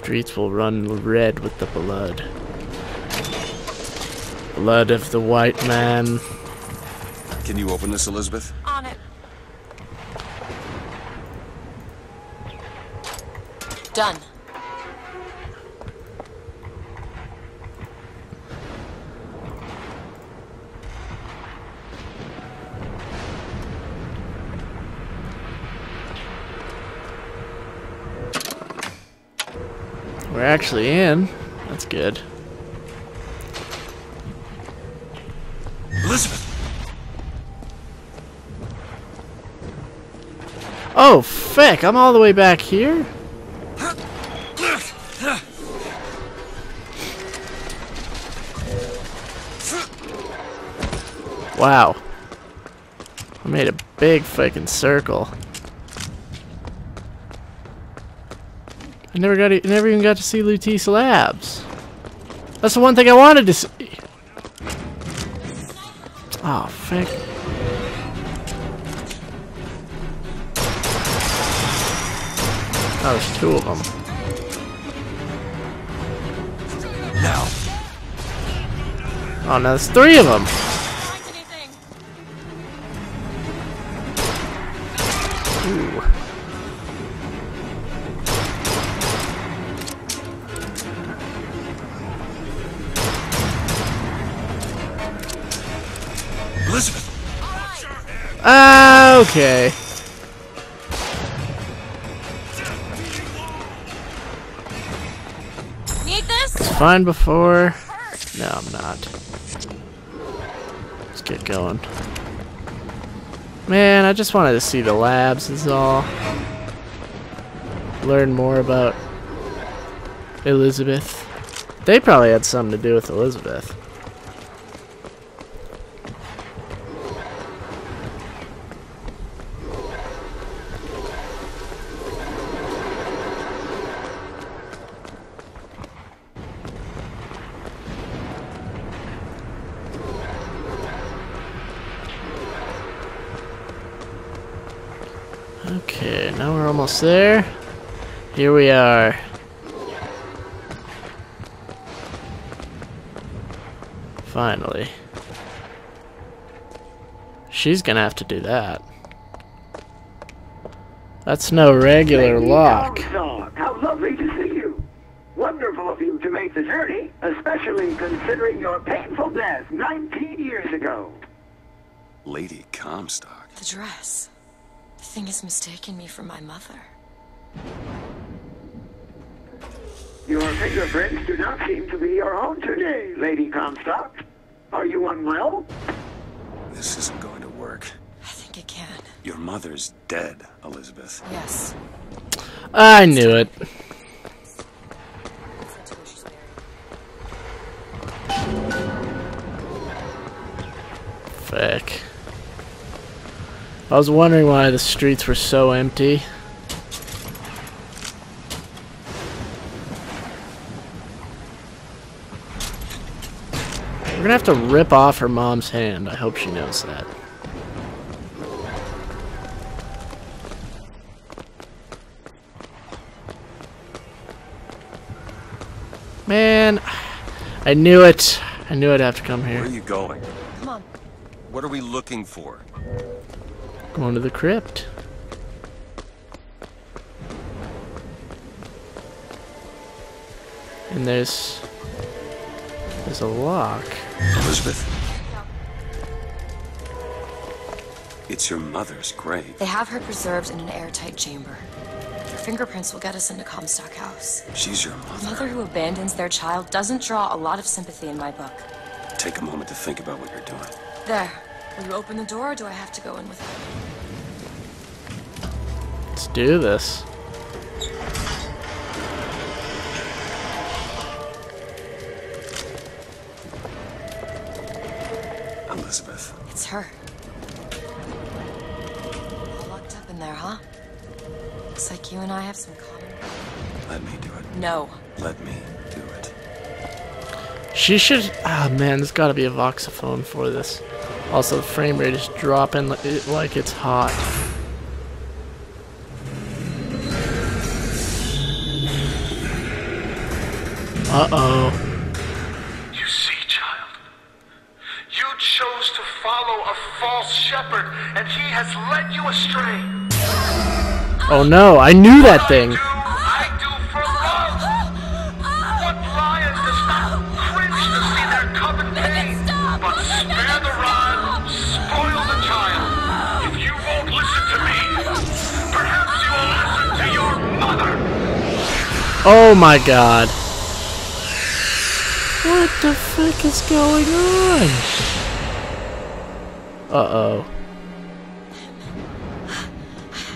Streets will run red with the blood. Blood of the white man. Can you open this, Elizabeth? On it. Done. We're actually in. That's good. Elizabeth! Oh, feck! I'm all the way back here? Wow. I made a big fucking circle. I never got, to, never even got to see Lutece Labs. That's the one thing I wanted to see. Oh, feck. Oh, there's two of them. Now! Oh, no, there's three of them. Ah, okay. Need this? It's Fine before. No, I'm not. Let's get going. Man, I just wanted to see the labs, is all. Learn more about Elizabeth. They probably had something to do with Elizabeth. Okay, now we're almost there. Here we are. Finally. She's gonna have to do that. That's no regular Lady lock. Comstock, how lovely to see you. Wonderful of you to make the journey, especially considering your painful death 19 years ago. Lady Comstock. The dress. The thing has mistaken me for my mother. Your fingerprints do not seem to be your own today, Lady Comstock. Are you unwell? This isn't going to work. I think it can. Your mother's dead, Elizabeth. Yes. I knew it. Frick. I was wondering why the streets were so empty. We're gonna have to rip off her mom's hand. I hope she knows that. Man, I knew it. I knew I'd have to come here. Where are you going? Come on. What are we looking for? Going to the crypt. And there's there's a lock. Elizabeth? It's your mother's grave. They have her preserved in an airtight chamber. Her fingerprints will get us into Comstock House. She's your A mother. mother who abandons their child doesn't draw a lot of sympathy in my book. Take a moment to think about what you're doing. There. Will you open the door or do I have to go in without you? Let's do this. Elizabeth. It's her. All locked up in there, huh? Looks like you and I have some common. Let me do it. No. Let me do it. She should. Ah, man, there's got to be a voxophone for this. Also, the frame rate is dropping like it's hot. Uh-oh. You see, child, you chose to follow a false shepherd, and he has led you astray. Oh no, I knew that thing. I do, I do for love. What lion does not cringe to see their cub in pain? But spare the rod, spoil the child. If you won't listen to me, perhaps you will listen to your mother. Oh my god. What the fuck is going on? Uh-oh.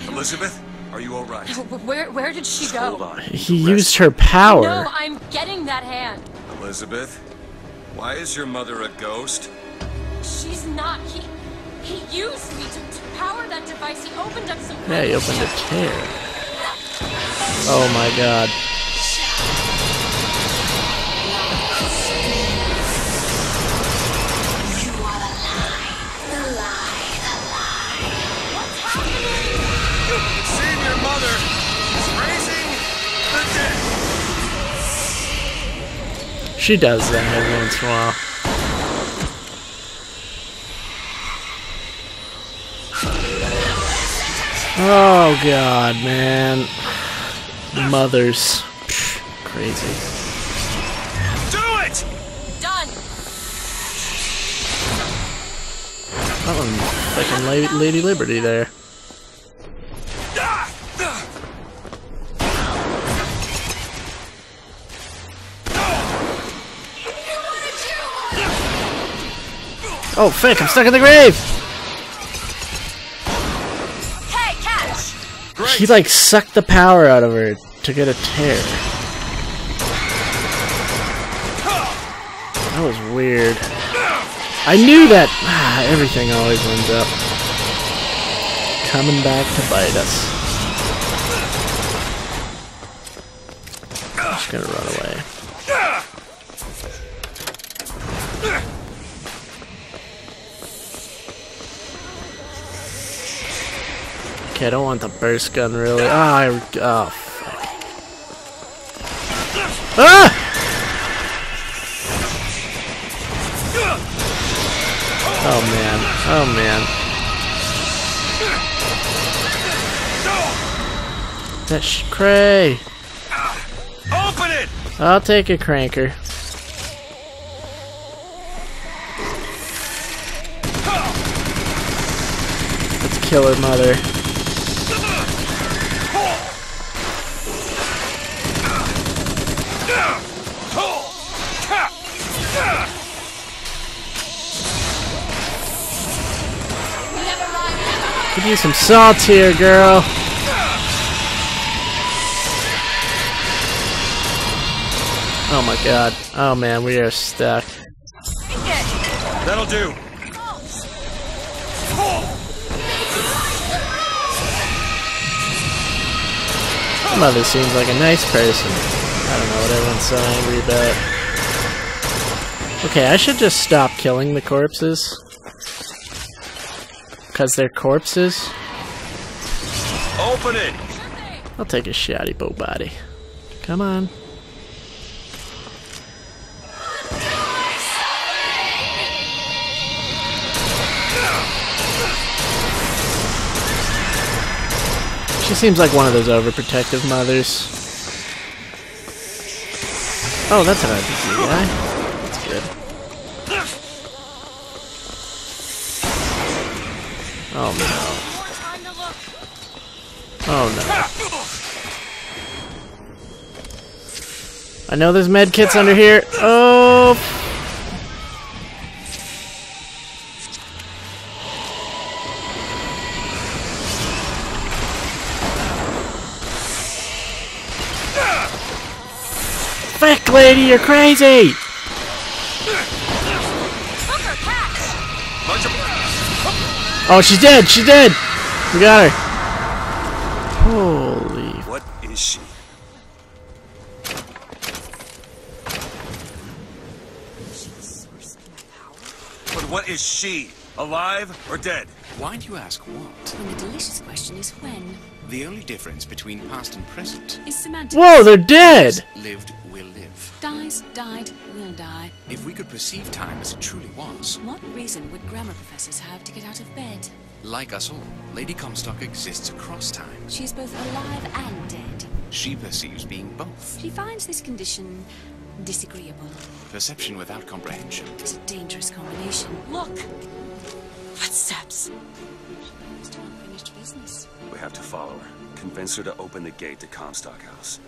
Elizabeth, are you all right? Where where did she Hold go? on. He used her power. No, I'm getting that hand. Elizabeth, why is your mother a ghost? She's not. He he used me to, to power that device. He opened up some. Yeah, he opened a tear. Oh my god. She does that every once in a while. Oh god, man. Mothers. Psh, Crazy. Do it! Done. That one fucking La- Lady Liberty there. Oh, Fick, I'm stuck in the grave! Hey, catch! He like sucked the power out of her to get a tear. That was weird. I knew that ah, everything always ends up coming back to bite us. Just gonna run away. Okay, I don't want the burst gun really. Ah, I, oh, fuck. Ah! Oh man, oh man. That sh cray. Open it! I'll take a cranker. Let's kill her mother. Could use some salt here, girl. Oh my god. Oh man, we are stuck. That'll do. My mother seems like a nice person. I don't know what everyone's so angry about. Okay, I should just stop killing the corpses. Because they're corpses. Open it! I'll take a shotty bow body. Come on. She seems like one of those overprotective mothers. Oh, that's an RPG guy. Oh no. Oh no. I know there's med kits under here. Oh. Fuck, lady, you're crazy! Oh, she's dead! She's dead! We got her. Holy. What is she? But what is she? Alive or dead? Why do you ask what? And the delicious question is when. The only difference between past and present Is semantics. Whoa, they're dead! lived will live. Died dies, died, will die. If we could perceive time as it truly was, What reason would grammar professors have to get out of bed? like us all, Lady Comstock exists across time. She's both alive and dead. She perceives being both. She finds this condition disagreeable. Perception without comprehension. It's a dangerous combination. Look! Footsteps! It's to unfinished business. We have to follow her. Convince her to open the gate to Comstock House.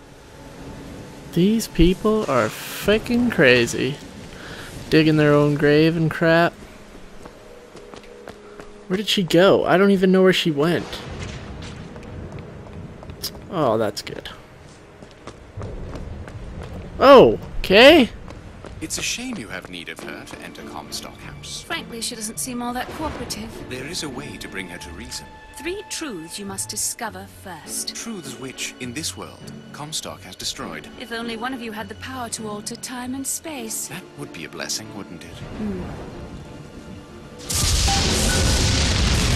These people are freaking crazy. Digging their own grave and crap. Where did she go? I don't even know where she went. Oh, that's good. Oh, okay. It's a shame you have need of her to enter Comstock House. Frankly, she doesn't seem all that cooperative. There is a way to bring her to reason. Three truths you must discover first. Truths which, in this world, Comstock has destroyed. If only one of you had the power to alter time and space. That would be a blessing, wouldn't it? Hmm.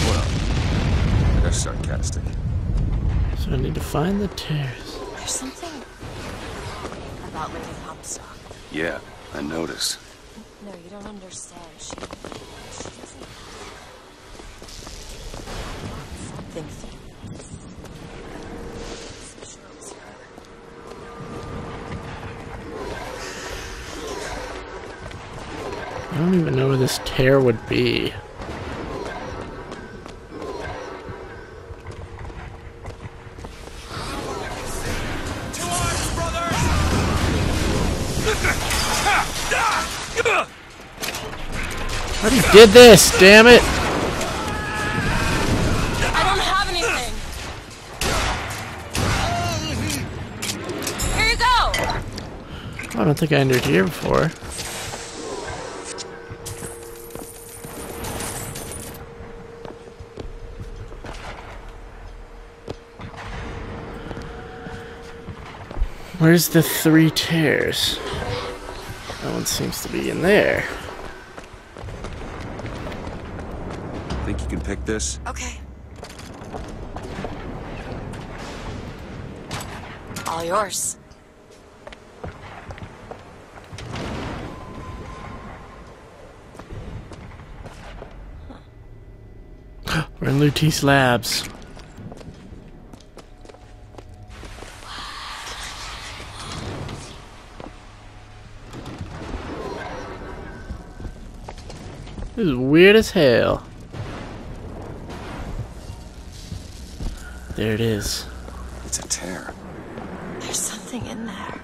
Well, they're sarcastic. So I need to find the tears. There's something about Lady Comstock. Yeah, I noticed. No, you don't understand. She, she doesn't. Something. Sure it was her. I don't even know where this tear would be. Did this, damn it! I don't have anything. Here you go. I don't think I entered here before. Where's the three tears? That one seems to be in there. Can pick this? Okay. All yours. We're in Lutece Labs. This is weird as hell. There it is. It's a tear. There's something in there.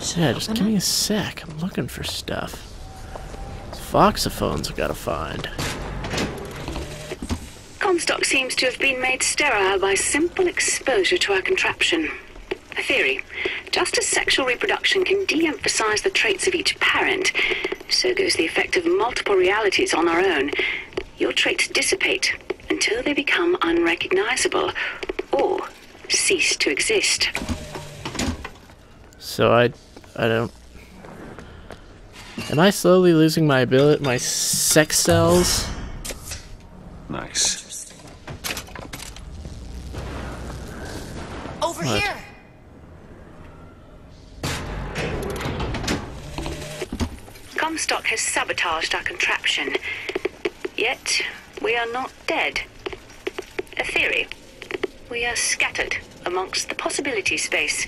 Should Yeah, just open give me a sec. I'm looking for stuff. Voxophones I gotta find. Comstock seems to have been made sterile by simple exposure to our contraption. A theory. Just as sexual reproduction can de emphasize the traits of each parent, so goes the effect of multiple realities on our own. Your traits dissipate until they become unrecognizable or cease to exist. So I, I don't. Am I slowly losing my ability, my sex cells? Nice. Over What? here. Comstock has sabotaged our contraption. Yet, we are not dead. A theory. We are scattered amongst the possibility space.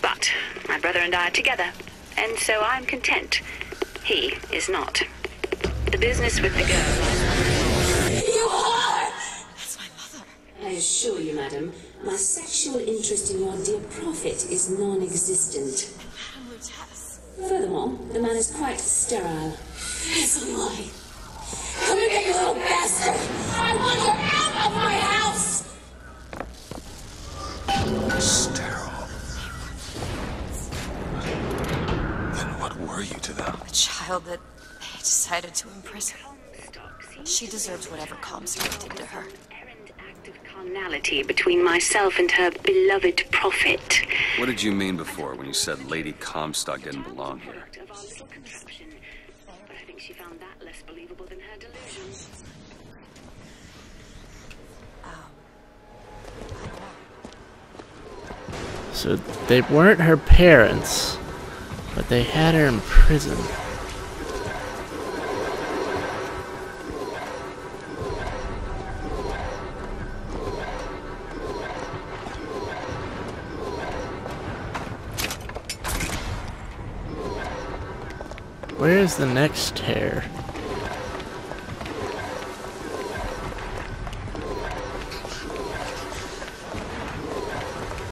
But my brother and I are together, and so I'm content. He is not. The business with the girl. You are. That's my mother. I assure you, madam, my sexual interest in your dear prophet is non-existent. Madame Lutece. Furthermore, the man is quite sterile. It's a lie. Come and get you little bastard. I want you out of my house. You to them? A child that they decided to imprison. She deserves whatever Comstock did to her. Errant act of carnality between myself and her beloved prophet. What did you mean before when you said Lady Comstock didn't belong here? Of our little contraption. But I think she found that less believable than her delusions. So they weren't her parents. But they had her in prison. Where's the next tear?